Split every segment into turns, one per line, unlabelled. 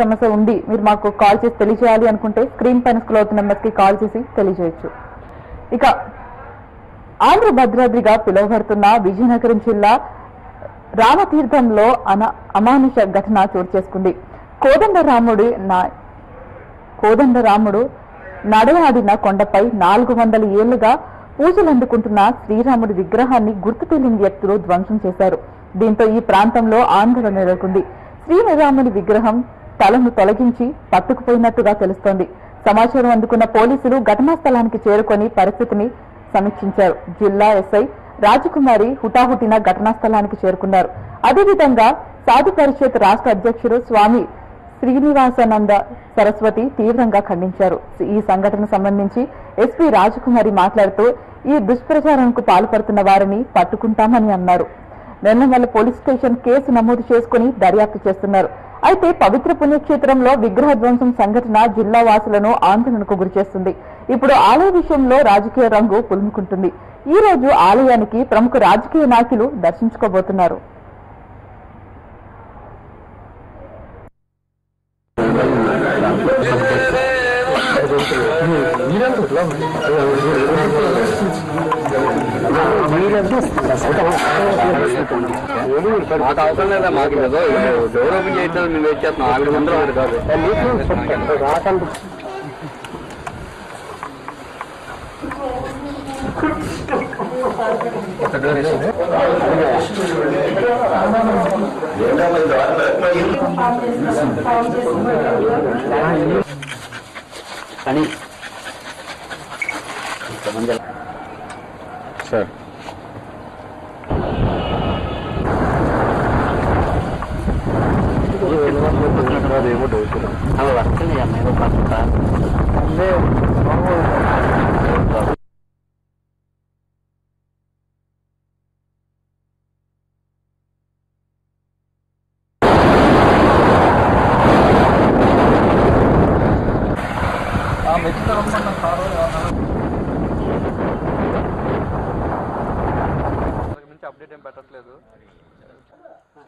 సమస్య ఉండి మీరు మాకు కాల్ చేసి తెలియజేయాలి అనుకుంటే స్క్రీన్ పైన స్క్రోల్ అవుతున్న నెంబర్కి కాల్ చేసి తెలియజేయచ్చు. ఇక ఆంధ్ర భద్రాద్రిగా పిలువబడుతున్న విజయనగరం జిల్లా రామతీర్థంలో అన అమానుష ఘటన చోటు చేసుకుంది. కోదండరాముడి నా కోదండరాముడు నడయాడిన కొండపై నాలుగు వందల ఏళ్ళుగా పూజలు అందుకుంటున్న శ్రీరాముడి విగ్రహాన్ని గుర్తు తెలియని వ్యక్తులు ధ్వంసం చేశారు. దీంతో ఈ ప్రాంతంలో ఆందోళన నెలకొంది. శ్రీరాముడి విగ్రహం తలను తొలగించి పట్టుకుపోయినట్టుగా తెలుస్తోంది. సమాచారం అందుకున్న పోలీసులు ఘటనా స్థలానికి చేరుకొని పరిస్థితిని సమీక్షించారు. జిల్లా ఎస్ఐ రాజకుమారి హుటాహుటిన ఘటనా స్థలానికి చేరుకున్నారు. అదేవిధంగా సాధు పరిషత్ రాష్ట్ర అధ్యక్షుడు స్వామి శ్రీనివాసానంద సరస్వతి తీవ్రంగా ఖండించారు. ఈ సంఘటన సంబంధించి ఎస్పీ రాజకుమారి మాట్లాడుతూ ఈ దుష్ప్రచారంకు పాల్పడుతున్న వారిని పట్టుకుంటామని అన్నారు. నెల్లమల్ల పోలీస్ స్టేషన్ కేసు నమోదు చేసుకుని దర్యాప్తు చేస్తున్నారు. అయితే పవిత్ర పుణ్యక్షేత్రంలో విగ్రహ ధ్వంసం సంఘటన జిల్లా వాసులను ఆందోళనకు గురిచేస్తుంది ఇప్పుడు ఆలయ విషయంలో రాజకీయ రంగు పులుముకుంటుంది. ఈ రోజు ఆలయానికి ప్రముఖ రాజకీయ నాయకులు దర్శించుకోబోతున్నారు.
మాకు అవసరం లేదా మాకు ఏదో డోర్ చేయట్లేదు మేము వెయిట్ ఆవిడ ముందర ఆవిడ కాదు Tani. Sir. Halo, ini yang merah
pasukan. Ini, oh,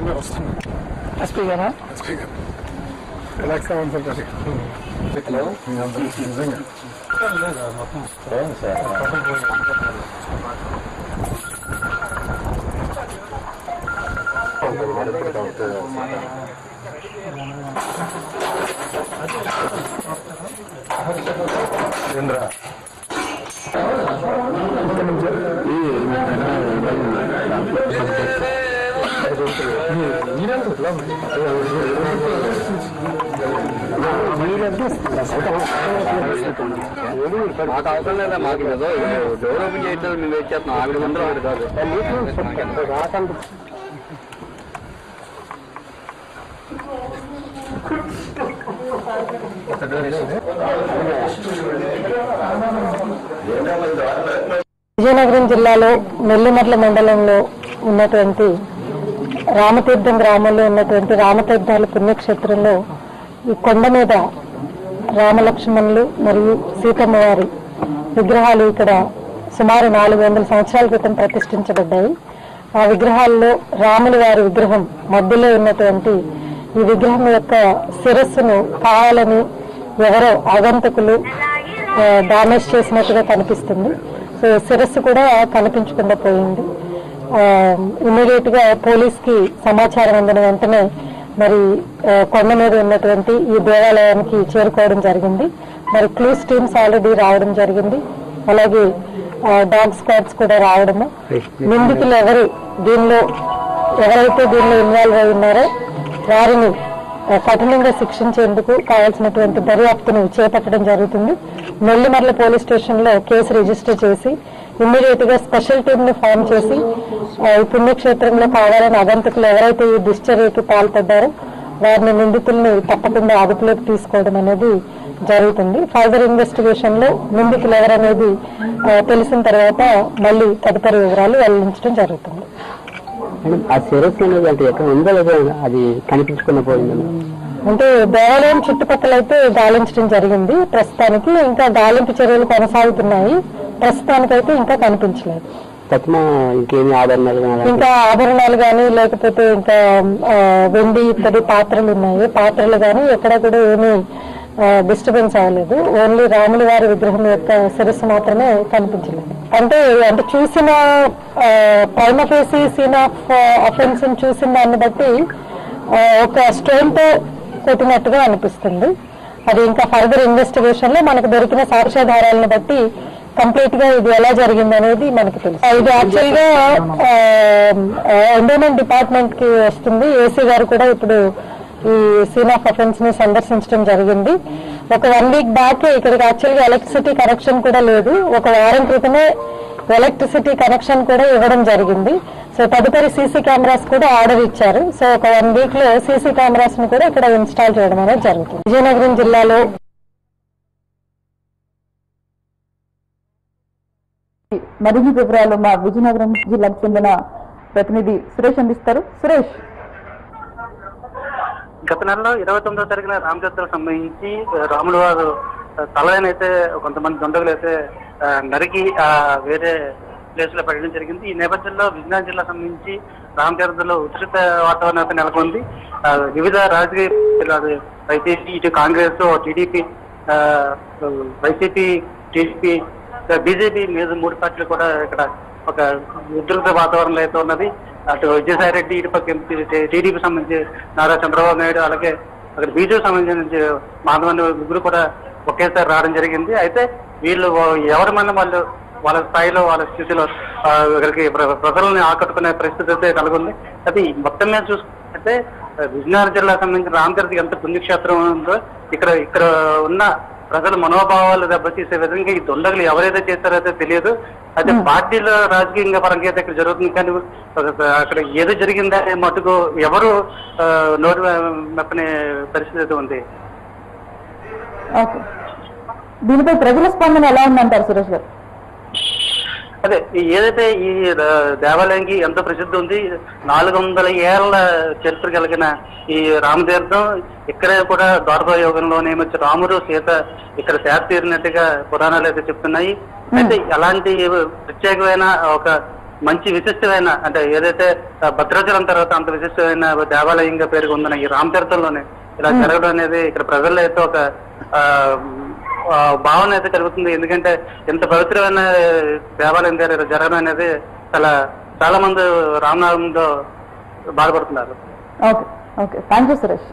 में
वस्तु स्पीकर है speaker Alexa, one
for Hello? Yeah, this is Zinger. Indra.
Ini, ini, ini, ini, ini,
మాకు అవసరం లేదా మాకు ఏదో చేయట్లేదు మేము వెయిట్ చేస్తున్నాం ఆవిడ ముందర ఆవిడ కాదు
విజయనగరం జిల్లాలో నెల్లిమర్ల మండలంలో ఉన్నటువంటి రామతీర్థం గ్రామంలో ఉన్నటువంటి రామతీర్థాల పుణ్యక్షేత్రంలో ఈ కొండ మీద రామలక్ష్మణులు మరియు సీతమ్మ వారి విగ్రహాలు ఇక్కడ సుమారు నాలుగు వందల సంవత్సరాల క్రితం ప్రతిష్ఠించబడ్డాయి. ఆ విగ్రహాల్లో రాములు వారి విగ్రహం మధ్యలో ఉన్నటువంటి ఈ విగ్రహం యొక్క శిరస్సును కావాలని ఎవరో ఆగంతకులు డామేజ్ చేసినట్టుగా కనిపిస్తుంది. సో శిరస్సు కూడా కనిపించకుండా పోయింది. ఇమీడియట్గా పోలీస్కి సమాచారం అందిన వెంటనే మరి కొండ మీద ఉన్నటువంటి ఈ దేవాలయానికి చేరుకోవడం జరిగింది. మరి క్లూస్ టీమ్స్ ఆల్రెడీ రావడం జరిగింది. అలాగే డాగ్ స్క్వాడ్స్ కూడా రావడము. నిందితులు ఎవరు దీనిలో ఎవరైతే దీనిలో ఇన్వాల్వ్ అయి ఉన్నారో వారిని కఠినంగా శిక్షించేందుకు కావాల్సినటువంటి దర్యాప్తును చేపట్టడం జరుగుతుంది. నెల్లిమర్ల పోలీస్ స్టేషన్లో కేసు రిజిస్టర్ చేసి ఇమ్మీడియట్గా స్పెషల్ టీమ్ని ఫామ్ చేసి ఈ పుణ్యక్షేత్రంలో కావాలని అగంతకులు ఎవరైతే ఈ దుశ్చర్యకి పాల్పడ్డారో వారిని నిందితుల్ని తప్పకుండా అదుపులోకి తీసుకోవడం అనేది జరుగుతుంది. ఫర్దర్ ఇన్వెస్టిగేషన్లో నిందితులు ఎవరనేది తెలిసిన తర్వాత మళ్ళీ తదుపరి వివరాలు వెల్లడించడం జరుగుతుంది.
మేడం ఆ శిరస్సు అనేది అంటే ఎక్కడ ఉందో లేదో అది కనిపించకుండా పోయింది
అంటే దేవాలయం చుట్టుపక్కల అయితే గాలించడం జరిగింది. ప్రస్తుతానికి ఇంకా గాలింపు చర్యలు కొనసాగుతున్నాయి. ప్రస్తుతానికైతే ఇంకా కనిపించలేదు.
ఇంకేమి కానీ అలాంటివి?
ఇంకా ఆభరణాలు గాని లేకపోతే ఇంకా వెండి ఇత్తడి పాత్రలు ఉన్నాయి. పాత్రలు గాని ఎక్కడ కూడా ఏమీ డిస్టర్బెన్స్ అవ్వలేదు. ఓన్లీ రాముల వారి విగ్రహం యొక్క శిరస్సు మాత్రమే కనిపించలేదు. అంటే అంటే చూసిన ప్రైమ సీన్ ఆఫ్ అఫెన్స్ చూసిన దాన్ని బట్టి ఒక స్టోన్తో కొట్టినట్టుగా అనిపిస్తుంది. అది ఇంకా ఫర్దర్ ఇన్వెస్టిగేషన్లో మనకు దొరికిన సాక్ష్యాధారాలను బట్టి కంప్లీట్గా ఇది ఎలా జరిగింది అనేది మనకు తెలుసు. ఇది యాక్చువల్గా ఎండోమెంట్ డిపార్ట్మెంట్కి వస్తుంది. ఏసీ గారు కూడా ఇప్పుడు ఈ సీన్ ఆఫ్ అఫెన్స్ని సందర్శించడం జరిగింది. ఒక వన్ వీక్ బ్యాక్ ఇక్కడికి యాక్చువల్గా ఎలక్ట్రిసిటీ కనెక్షన్ కూడా లేదు. ఒక వారం క్రితమే ఎలక్ట్రిసిటీ కనెక్షన్ కూడా ఇవ్వడం జరిగింది. సో తదుపరి సీసీ కెమెరాస్ కూడా ఆర్డర్ ఇచ్చారు. సో ఒక వన్ వీక్లో సీసీ కెమెరాస్ని కూడా ఇక్కడ ఇన్స్టాల్ చేయడం అనేది జరుగుతుంది. విజయనగరం జిల్లాలో
మరిన్ని వివరాలు మా విజయనగరం జిల్లాకు చెందిన ప్రతినిధి సురేష్ అందిస్తారు. సురేష్
గత నెలలో ఇరవై తొమ్మిదో తారీఖున రామచంద్రకు సంబంధించి రాములు వారు తలనైతే కొంతమంది దుండగులు అయితే నరికి ఆ, వేరే ప్లేస్లో పెట్టడం జరిగింది. ఈ నేపథ్యంలో విజయనగరం జిల్లా సంబంధించి రామచంద్రలో ఉచిత వాతావరణం అయితే నెలకొంది. వివిధ రాజకీయ వైసీపీ ఇటు Congress TDP YCP TDP BJP మీద మూడు పార్టీలు కూడా ఇక్కడ ఒక ఉద్రిక్త వాతావరణం అయితే ఉన్నది. అటు విజయసాయి రెడ్డి ఇటుపక్క టీడీపీ సంబంధించి నారా చంద్రబాబు నాయుడు అలాగే అక్కడ బీజేపీ సంబంధించి మాధవన్ ముగ్గురు కూడా ఒకేసారి రావడం జరిగింది. అయితే వీళ్ళు ఎవరి మన వాళ్ళు వాళ్ళ స్థాయిలో వాళ్ళ స్థితిలో ఇక్కడికి ప్రజలని ప్రజల్ని ఆకట్టుకునే పరిస్థితి అయితే కలుగుంది అయితే మొత్తం మీద చూసుకుంటే విజయనగరం జిల్లా సంబంధించిన రామతీర్థి ఎంత పుణ్యక్షేత్రం ఉందో ఇక్కడ ఇక్కడ ఉన్న ప్రజల మనోభావాలు దెబ్బతీసే విధంగా ఈ దుండగులు ఎవరైతే చేశారో అయితే తెలియదు. అయితే పార్టీలో రాజకీయంగా పరంగా అయితే ఇక్కడ జరుగుతుంది. కానీ అక్కడ ఏదో జరిగిందనే మటుకు ఎవరు నోటి మెప్పని పరిస్థితి అయితే ఉంది.
దీనిపై ప్రజల స్పందన ఎలా ఉందంటారు సురేష్ గారు?
అదే ఏదైతే ఈ దేవాలయంకి ఎంత ప్రసిద్ధి ఉంది నాలుగు వందల ఏళ్ళ చరిత్ర కలిగిన ఈ రామతీర్థం ఇక్కడే కూడా ద్వారకా యోగంలో నియమించి రాముడు సీత ఇక్కడ సేద తీరినట్టుగా పురాణాలు అయితే చెప్తున్నాయి. అయితే అలాంటి ప్రత్యేకమైన ఒక మంచి విశిష్టమైన అంటే ఏదైతే భద్రాచలం తర్వాత అంత విశిష్టమైన దేవాలయంగా పేరుకొందిన ఈ రామతీర్థంలోనే ఇలా జరగడం అనేది ఇక్కడ ప్రజల్లో అయితే ఒక భావన అయితే కలుగుతుంది. ఎందుకంటే ఇంత పవిత్రమైన దేవాలయం దగ్గర జరగడం అనేది చాలా చాలా మంది రామనామంతో బాధపడుతున్నారు.
Okay okay. Thank you Suresh